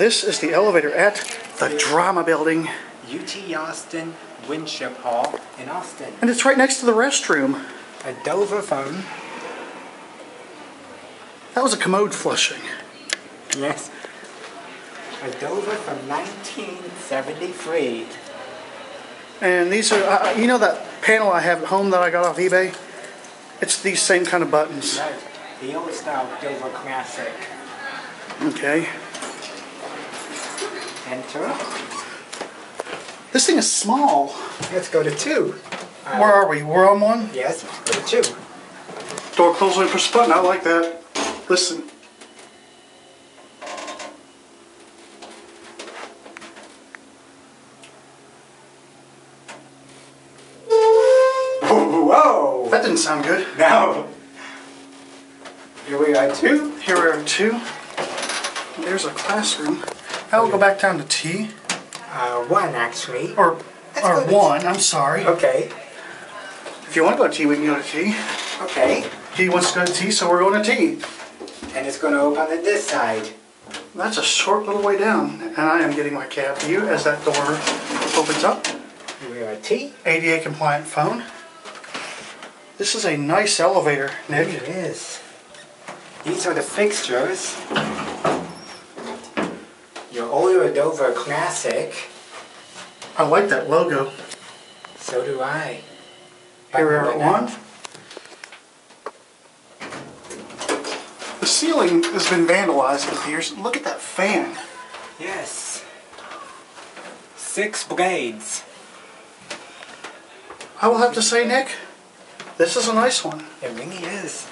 This is the elevator at the Drama Building, UT Austin Winship Hall in Austin. and it's right next to the restroom. A Dover phone. That was a commode flushing. Yes. A Dover from 1973. And these are, uh, you know that panel I have at home that I got off eBay? It's these same kind of buttons. Right. The old style Dover Classic. Okay. Enter. This thing is small. Let's go to two. Uh, Where are we? We're on one? Yes, go to two. Door closed when you push the button. I like that. Listen. Whoa! That didn't sound good. No. Here we are, two. Here we are, two. There's a classroom. I will go back down to T. Uh, one actually. Or, Let's or one, I'm sorry. Okay. If you want to go to T, we can go to T. Okay. He wants to go to T, so we're going to T. And it's going to open at this side. That's a short little way down, and I am getting my cab view as that door opens up. Here we are, at T. ADA compliant phone. This is a nice elevator, Nick. It is. These are the fixtures. Older Dover Classic. I like that logo. So do I. Here we are at one. The ceiling has been vandalized with years. Look at that fan. Yes. Six blades. I will have to say, Nick, this is a nice one. It really is.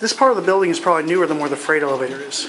This part of the building is probably newer than where the freight elevator is.